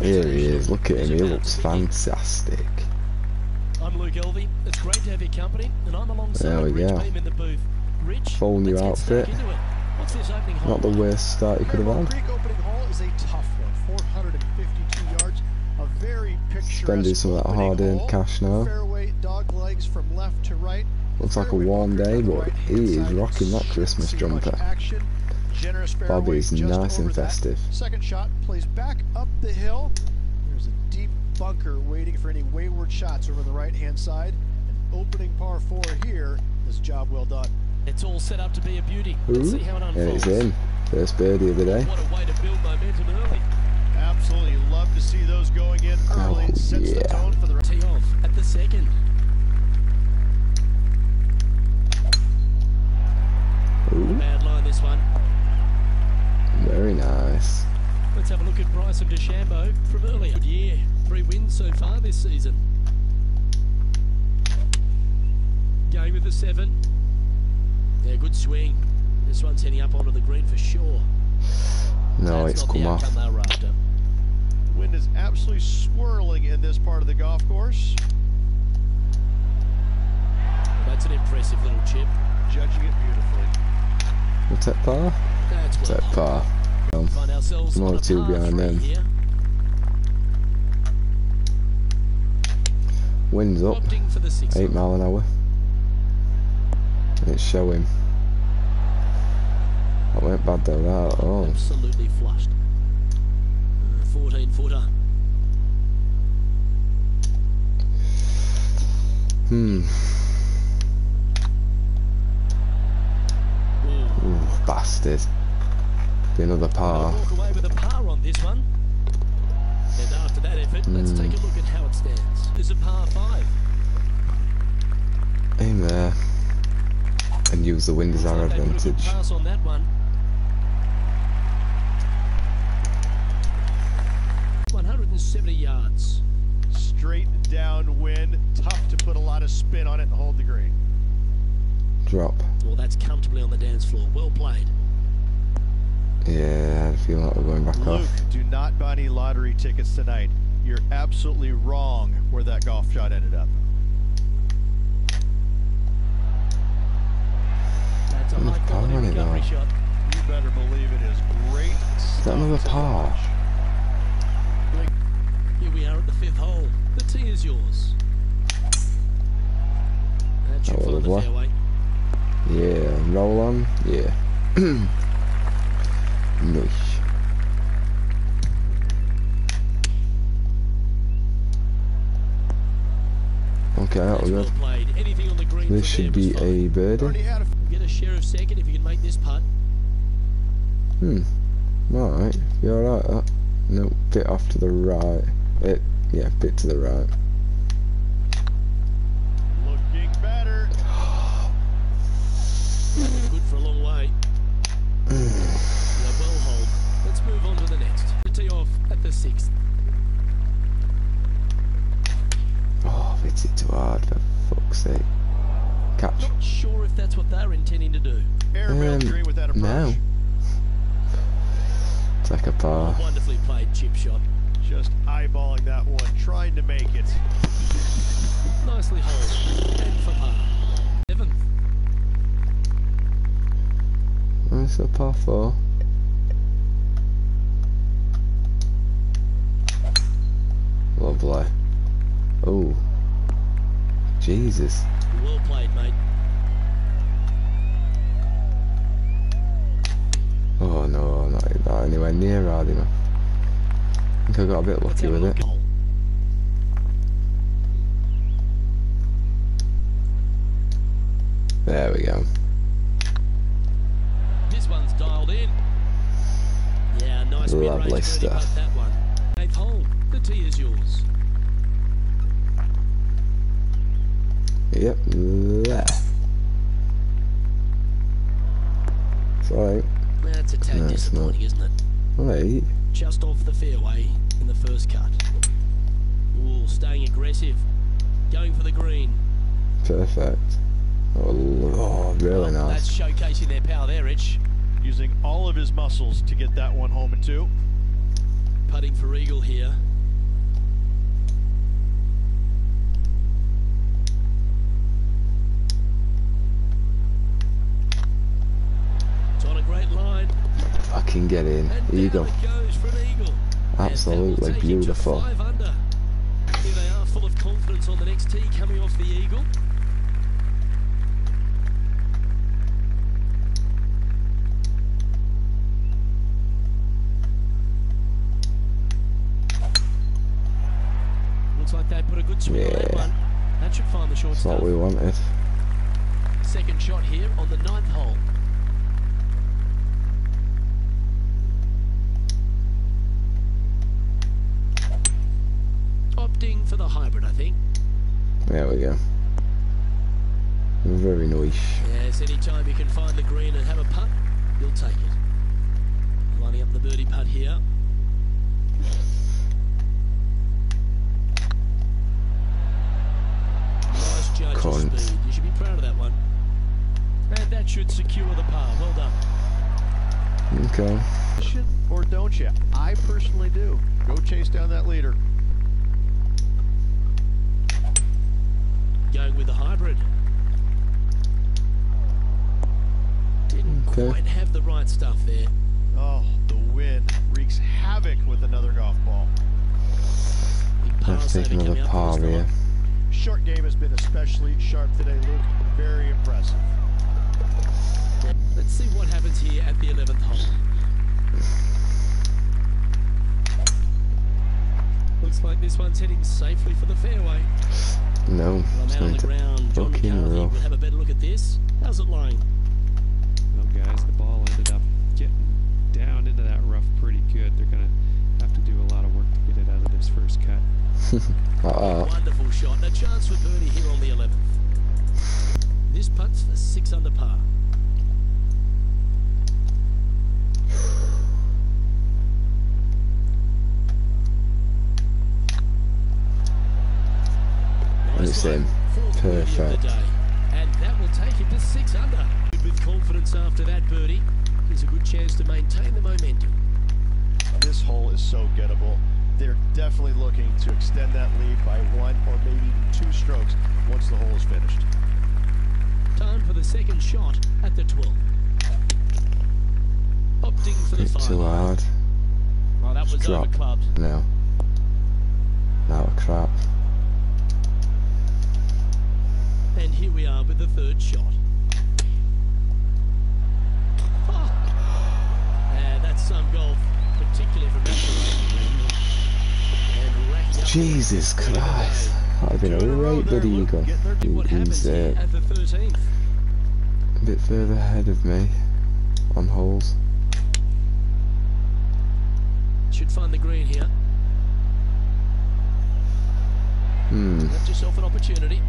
Here he is. Look at him. He looks fantastic. I'm Luke Elvy. It's great to have your company, and I'm alongside There we Rich go. Beem in the booth. Rich, Full new let's get stuck outfit. What's this opening Not the worst start he could have had. Creek opening hole is a tough one, 452 yards, a very picturesque Spending some of that hard-earned cash now. Fairway dog legs from left to right. Looks like a warm day, down the but right-hand he is rocking that Christmas see much jumper. Action. Generous fairway Bobby's just nice and over that. festive. Second shot plays back up the hill. There's a deep bunker waiting for any wayward shots over the right-hand side. An opening par four here is a job well done. It's all set up to be a beauty. Let's see how it unfolds. it's in. First birdie of the day. What a way to build momentum early. Absolutely love to see those going in oh, early. Oh, It sets the tone for the Tee off at the second. Ooh, Bad line this one. Very nice. Let's have a look at Bryson DeChambeau from earlier. Good year. Three wins so far this season. Going with the seven. Yeah, good swing. This one's heading up onto the green for sure. No, That's it's not come off. outcome they were after. The wind is absolutely swirling in this part of the golf course. That's an impressive little chip. Judging it beautifully. What's that par? Well that par? Um, Find ourselves One or two behind them. wind's up. Opting for the six. 8 mile an hour. It's showing. That went bad though, that. Oh. Absolutely flushed. Uh, 14 footer. Hmm. Bastard. Be another par. Walk away with a par on this one. And after that effort, let's Hmm. take a look at how it stands. It's a par five. Aim there. And use the wind as our Looks like they put a good advantage. Pass on that one. 170 yards. Straight downwind. Tough to put a lot of spin on it and hold the green. Drop. Well, that's comfortably on the dance floor. Well played. Yeah, I feel like we're going back Luke, off. do not buy any lottery tickets tonight. You're absolutely wrong where that golf shot ended up. That's a high par quality recovery now. shot. You better believe it is great. Is that another stuff par? watch. Here we are at the fifth hole. The tee is yours. That should Oh, find the fairway. Yeah, roll on. Yeah. nice. Okay, that'll That's be well good. played. Anything on the green This should be a birdie. Already had a Get a share of second if you can make this putt. Hmm. Alright. You alright that? No, bit off to the right. It yeah, bit to the right. Yeah, well hold. Let's move on to the next. Tee off at the sixth. Oh, I've hit it too hard for fuck's sake. Catch. Not sure if that's what they're intending to do. Airmail Um, green with that approach. no. Take a par. Wonderfully played chip shot. Just eyeballing that one, trying to make it. Nicely holed. And for par. That's a par four. Lovely. Oh. Jesus. Well played, mate. Oh no, not not anywhere near hard enough. I think I got a bit lucky with it. There we go. This one's dialed in. Yeah, nice Lovely stuff. that one. Eighth hole. The tee is yours. Yep, there. It's alright. That's a tad No, disappointing, isn't it? Right. Just off the fairway in the first cut. Ooh, staying aggressive. Going for the green. Perfect. Oh, oh really Well, nice. That's showcasing their power there, Rich. Using all of his muscles to get that one home and two. putting for Eagle here. It's on a great line. Fucking get in. Eagle. goes for an eagle. And uh, that will Absolutely take him to beautiful. Here they are, full of confidence on the next tee, coming off the eagle. Put a good swing on that Yeah. one. That should find the short That's what we wanted. Second shot here on the ninth hole. Opting for the hybrid, I think. There we go. Very nice. Yes, anytime you can find the green and have a putt, you'll take it. Lining up the birdie putt here. Nice judge of Cunt. speed. You should be proud of that one. And that should secure the par. Well done. Okay. Or don't you? I personally do. Go chase down that leader. Going with the hybrid. Didn't Okay. quite have the right stuff there. Oh, the wind wreaks havoc with another golf ball. Let's take another coming up for par this here. Guy. Short game has been especially sharp today, Luke. Very impressive. Let's see what happens here at the 11th hole. Looks like this one's heading safely for the fairway. No, Well, it's man on going the to ground, John fucking McCarthy rough. will have a better look at this. How's it lying? Well, guys, the ball ended up getting down into that rough pretty good. They're going to have to do a lot of work to get it out of this first cut. like that. Wonderful shot. And a chance for birdie here on the 11th. This putt's for six under par. And it's in. Fourth birdie of the Perfect. And that will take him to six under. With confidence after that birdie, here's a good chance to maintain the momentum. This hole is so gettable. They're definitely looking to extend that lead by one or maybe even two strokes once the hole is finished. Time for the second shot at the 12. Opting for the Bit five. too hard. Well, that was Drop. over clubbed. No. That was crap. And here we are with the third shot. Luke. eagle. Getting there. See what He- happens He's here uh, at the 13th. a bit further ahead of me on holes. Should find the green here. Hmm. Left yourself an opportunity.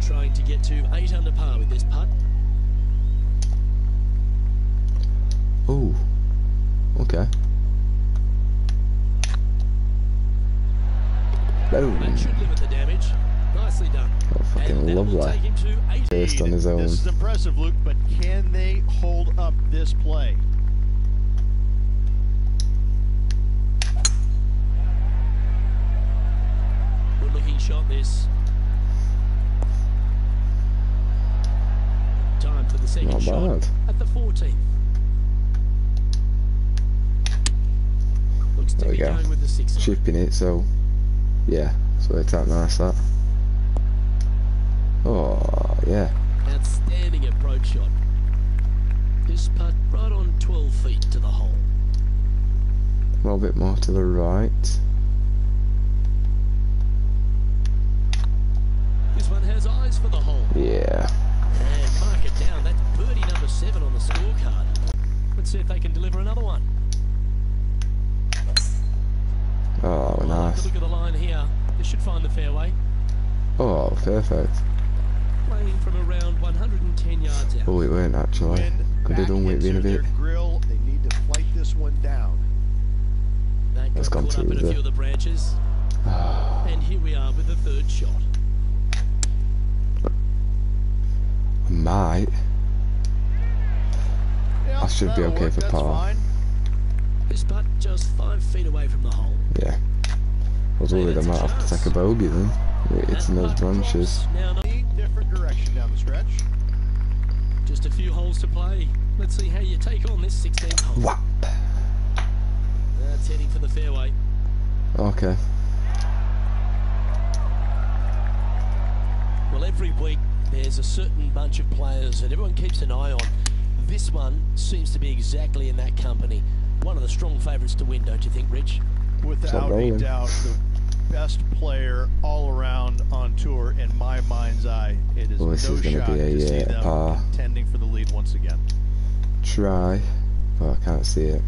Trying to get to 8 under par with this putt. Oh. Okay. Boom. That should limit the damage. Nicely done. Oh, fucking that will lovely. take him to 8 Based on his own. This is impressive, Luke, but can they hold up this play? Good looking shot this. Time for the second Not shot bad. at the 14th. Looks to There we be go. going with the six. Chipping it, so yeah, so it's out nice that. Oh yeah. Outstanding approach shot. This putt right on 12 feet to the hole. A little bit more to the right. This one has eyes for the hole. Yeah. And mark it down. That's birdie number seven on the scorecard. Let's see if they can deliver another one. Oh, Well, have a. Look at the line here. This should find the fairway. Oh, perfect. Playing from around 110 yards out. Oh, it weren't actually. Wind Could have back done with it being a into bit. their grill. They need to flight this one down. That That's gone caught up in a few of the branches. Ah. And here we are with the third shot. Might. Yeah, I should be okay work, for par. Fine. This putt just five feet away from the hole. Yeah. I was Hey, worried I that's a might have to chance. take a bogey then. It's That in those branches. Now, not- Different direction down the stretch. just a few holes to play. Let's see how you take on this 16th hole. Whap! That's heading for the fairway. Okay. Well, every week there's a certain bunch of players that everyone keeps an eye on. This one seems to be exactly in that company. One of the strong favourites to win, don't you think, Rich? Without a doubt, the best player all around on tour in my mind's eye. It is Well, this no is gonna shot be a, to see them par. contending for the lead once again. Try, but I can't see it.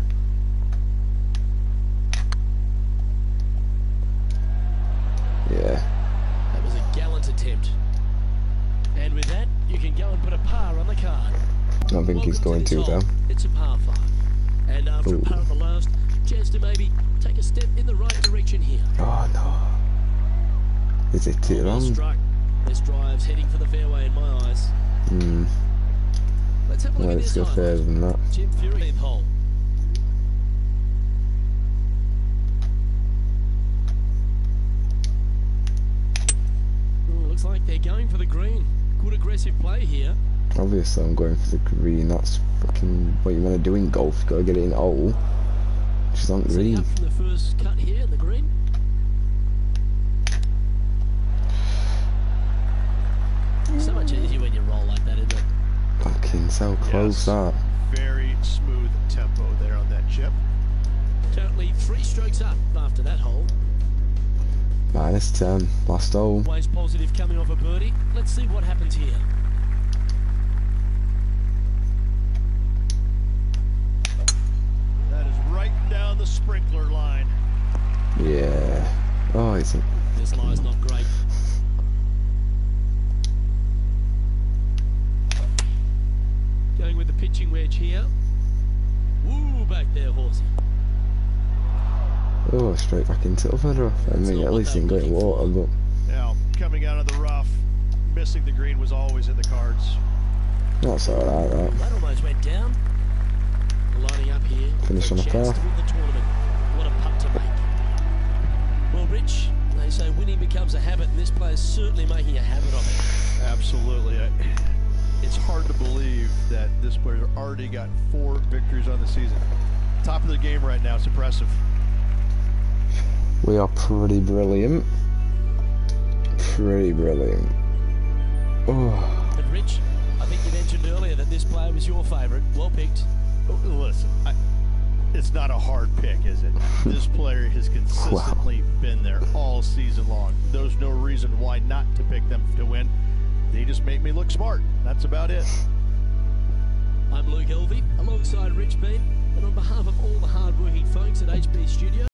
Yeah. That was a gallant attempt. And with that, you can go and put a par on the card. I don't think he's going to to though. It's a par five. And after Ooh. a par at the last, chance to maybe take a step in the right direction here. Oh no. Is it too Well long? struck. This drive's heading for the fairway in my eyes. Hmm. Let's have a look No, at let's this go highlight. further than that. Jim Fury hole. Ooh, looks like they're going for the green. Good aggressive play here. Obviously, I'm going for the green. That's fucking what you want to do in golf. You gotta get it in hole. Which is on See green. up from the first cut here in the green. So much easier when you roll like that, isn't it? Fucking so close Yes. that. Very smooth tempo there on that chip. Currently three strokes up after that hole. Minus 10. Last hole. Always positive coming off a birdie. Let's see what happens here. Down the sprinkler line. Yeah. Oh, it's a, This lie's not great. Going with the pitching wedge here. Woo, back there, horsey. oh straight back into the rough. I mean, at least in great water, but Now, coming out of the rough, missing the green was always in the cards. that's alright, right? That almost went down. Lining up here. Finish on a chance par. to win the tournament. What a putt to make. Well, Rich, they say winning becomes a habit, and this player's certainly making a habit of it. Absolutely. I- It's hard to believe that this player already got four victories on the season. Top of the game right now. It's impressive. We are pretty brilliant. Pretty brilliant. Oh, And Rich, I think you mentioned earlier that this player was your favourite. Well picked. Listen, I, it's not a hard pick, is it? this player has consistently been there all season long. There's no reason why not to pick them to win. They just make me look smart. That's about it. I'm Luke Elvy, alongside Rich Beem, and on behalf of all the hard-working folks at HB Studio.